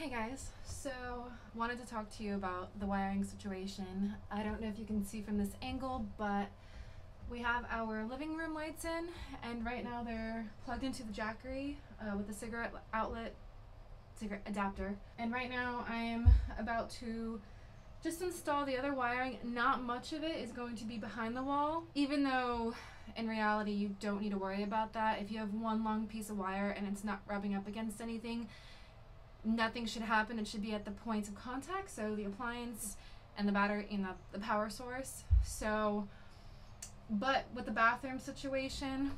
Hey guys, so wanted to talk to you about the wiring situation. I don't know if you can see from this angle, but we have our living room lights in, and right now they're plugged into the Jackery uh, with the cigarette outlet cigarette adapter. And right now I am about to just install the other wiring. Not much of it is going to be behind the wall, even though in reality you don't need to worry about that. If you have one long piece of wire and it's not rubbing up against anything, nothing should happen. It should be at the points of contact, so the appliance and the battery and the, the power source. So, but with the bathroom situation,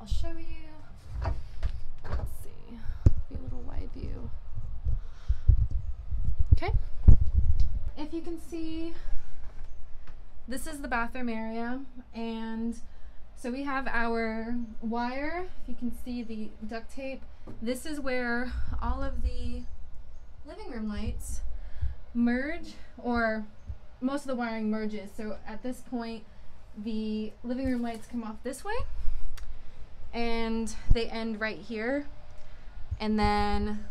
I'll show you. Let's see, be a little wide view. Okay. If you can see, this is the bathroom area, and so we have our wire. If you can see the duct tape, this is where all of the living room lights merge, or most of the wiring merges. So at this point, the living room lights come off this way, and they end right here. And then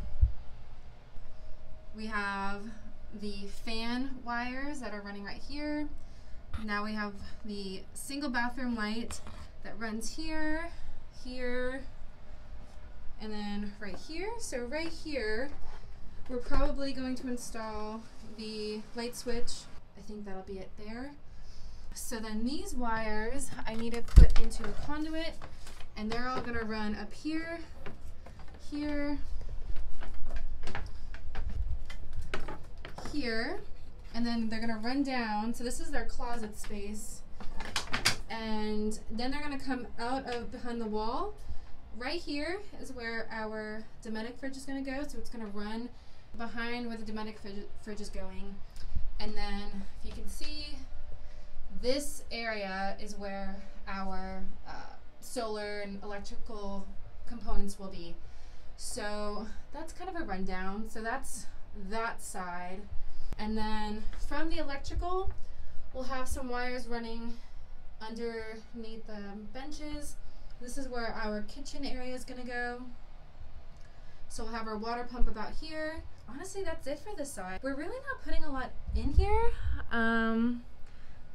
we have the fan wires that are running right here. Now we have the single bathroom light that runs here, here, and then right here. So right here, we're probably going to install the light switch. I think that'll be it there. So then these wires I need to put into a conduit and they're all gonna run up here, here, here, and then they're gonna run down. So this is their closet space. And then they're gonna come out of behind the wall. Right here is where our Dometic fridge is gonna go. So it's gonna run behind where the Dometic fridge, fridge is going. And then if you can see, this area is where our uh, solar and electrical components will be. So that's kind of a rundown. So that's that side. And then from the electrical, we'll have some wires running underneath the benches. This is where our kitchen area is gonna go. So we'll have our water pump about here. Honestly, that's it for this side. We're really not putting a lot in here. Um,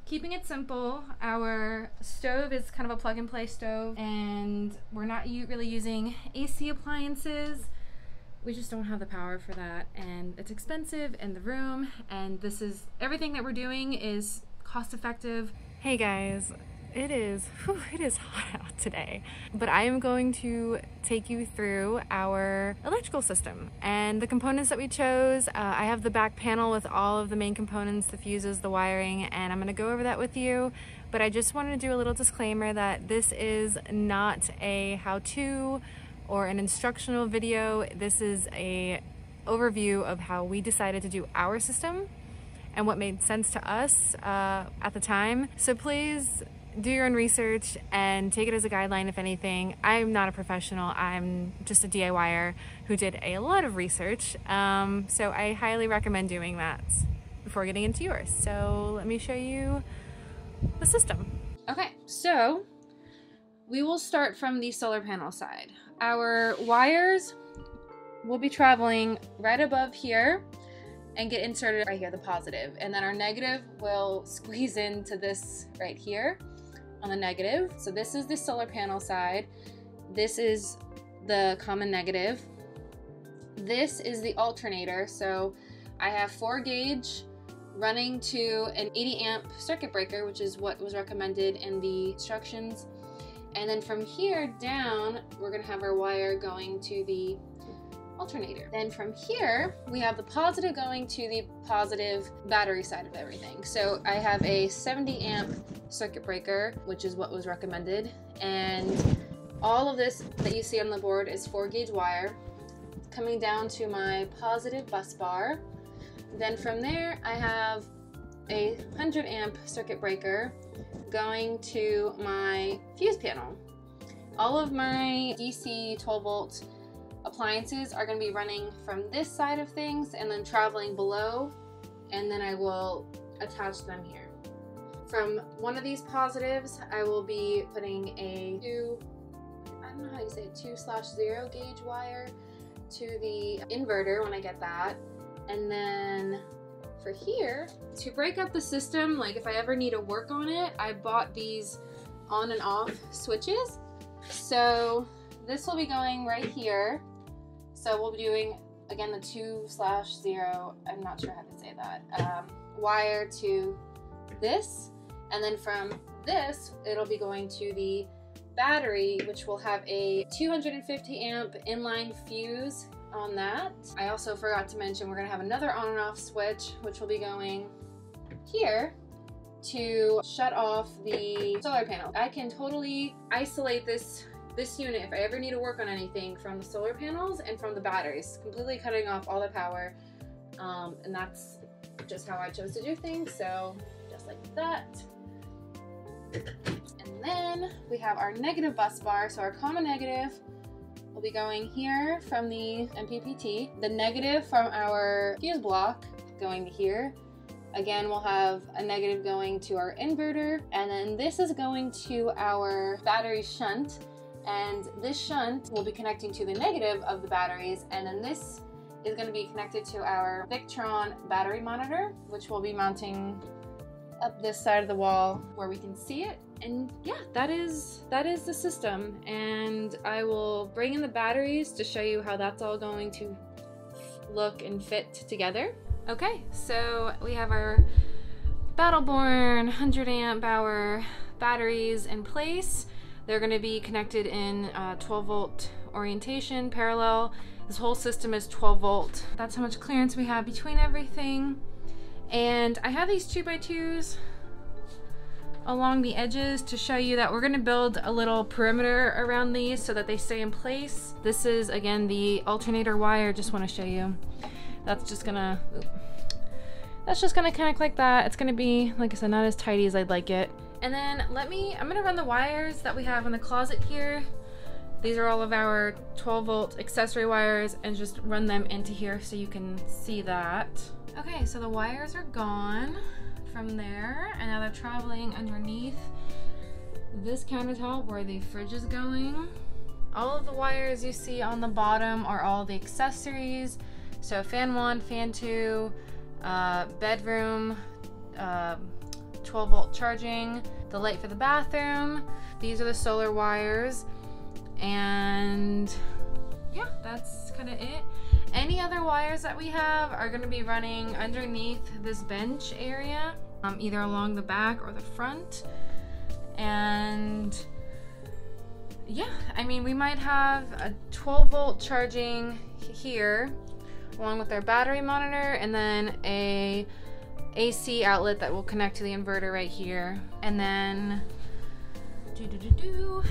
keeping it simple. Our stove is kind of a plug and play stove and we're not really using AC appliances we just don't have the power for that and it's expensive in the room and this is everything that we're doing is cost effective hey guys it is whew, it is hot out today but i am going to take you through our electrical system and the components that we chose uh, i have the back panel with all of the main components the fuses the wiring and i'm going to go over that with you but i just wanted to do a little disclaimer that this is not a how-to or an instructional video. This is a overview of how we decided to do our system and what made sense to us uh, at the time. So please do your own research and take it as a guideline if anything. I'm not a professional, I'm just a DIYer who did a lot of research. Um, so I highly recommend doing that before getting into yours. So let me show you the system. Okay, so we will start from the solar panel side. Our wires will be traveling right above here and get inserted right here, the positive. And then our negative will squeeze into this right here on the negative. So this is the solar panel side. This is the common negative. This is the alternator. So I have four gauge running to an 80 amp circuit breaker, which is what was recommended in the instructions. And then from here down, we're gonna have our wire going to the alternator. Then from here, we have the positive going to the positive battery side of everything. So I have a 70 amp circuit breaker, which is what was recommended. And all of this that you see on the board is four gauge wire coming down to my positive bus bar. Then from there, I have a 100 amp circuit breaker going to my fuse panel. All of my DC 12 volt appliances are going to be running from this side of things and then traveling below and then I will attach them here. From one of these positives, I will be putting a two, I don't know how you say it, two slash zero gauge wire to the inverter when I get that. And then for here, to break up the system, like if I ever need to work on it, I bought these on and off switches. So this will be going right here. So we'll be doing, again, the two slash zero, I'm not sure how to say that, um, wire to this. And then from this, it'll be going to the battery, which will have a 250 amp inline fuse on that. I also forgot to mention we're gonna have another on and off switch, which will be going here to shut off the solar panel. I can totally isolate this this unit if I ever need to work on anything from the solar panels and from the batteries, completely cutting off all the power. Um, and that's just how I chose to do things. So just like that. And then we have our negative bus bar. So our common negative will be going here from the MPPT. The negative from our fuse block going to here. Again, we'll have a negative going to our inverter, and then this is going to our battery shunt, and this shunt will be connecting to the negative of the batteries, and then this is going to be connected to our Victron battery monitor, which will be mounting up this side of the wall where we can see it. And yeah, that is that is the system. And I will bring in the batteries to show you how that's all going to look and fit together. Okay, so we have our Battleborn 100 amp hour batteries in place. They're going to be connected in uh, 12 volt orientation parallel. This whole system is 12 volt. That's how much clearance we have between everything. And I have these 2x2s along the edges to show you that we're going to build a little perimeter around these so that they stay in place. This is, again, the alternator wire. Just want to show you. That's just to... That's just to connect like that. It's going to be, like I said, not as tidy as I'd like it. And then let me... I'm to run the wires that we have in the closet here. These are all of our 12 volt accessory wires and just run them into here so you can see that. Okay, so the wires are gone from there, and now they're traveling underneath this countertop where the fridge is going. All of the wires you see on the bottom are all the accessories. So fan one, fan two, uh, bedroom, uh, 12 volt charging, the light for the bathroom. These are the solar wires. And yeah, that's kind of it. Any other wires that we have are going to be running underneath this bench area, um, either along the back or the front. And yeah, I mean, we might have a 12 volt charging here along with our battery monitor and then a AC outlet that will connect to the inverter right here. And then doo -doo -doo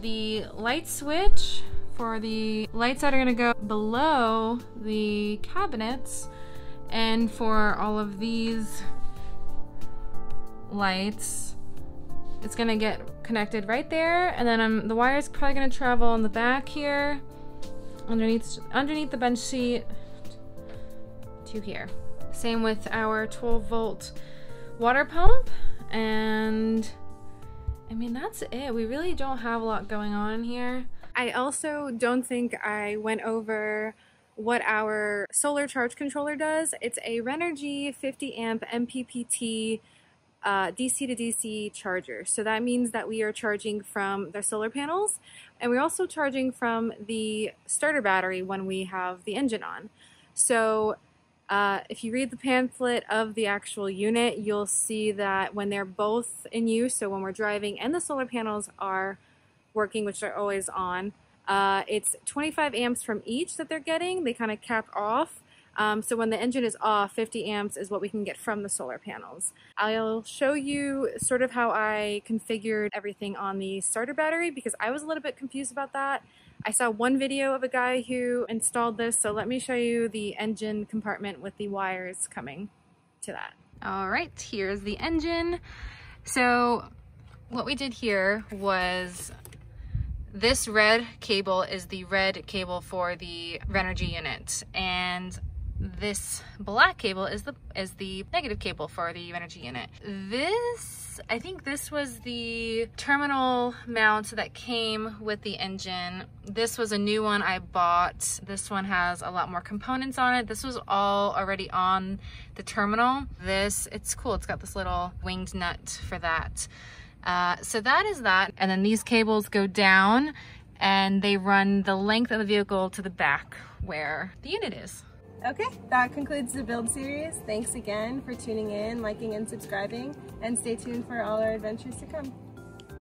the light switch for the lights that are gonna go below the cabinets and for all of these lights it's gonna get connected right there. And then um, the wire is probably gonna travel in the back here underneath underneath the bench seat to here same with our 12 volt water pump and I mean that's it we really don't have a lot going on here I also don't think I went over what our solar charge controller does. It's a Renogy 50 amp MPPT uh, DC to DC charger. So that means that we are charging from the solar panels and we're also charging from the starter battery when we have the engine on. So uh, if you read the pamphlet of the actual unit, you'll see that when they're both in use, so when we're driving and the solar panels are working, which they're always on. Uh, it's 25 amps from each that they're getting. They kind of cap off. Um, so when the engine is off, 50 amps is what we can get from the solar panels. I'll show you sort of how I configured everything on the starter battery because I was a little bit confused about that. I saw one video of a guy who installed this, so let me show you the engine compartment with the wires coming to that. All right, here's the engine. So what we did here was this red cable is the red cable for the Renogy unit. And this black cable is the is the negative cable for the Renogy unit. This, I think this was the terminal mount that came with the engine. This was a new one I bought. This one has a lot more components on it. This was all already on the terminal. This, it's cool. It's got this little winged nut for that. Uh, so that is that. And then these cables go down and they run the length of the vehicle to the back where the unit is. Okay, that concludes the build series. Thanks again for tuning in, liking and subscribing, and stay tuned for all our adventures to come.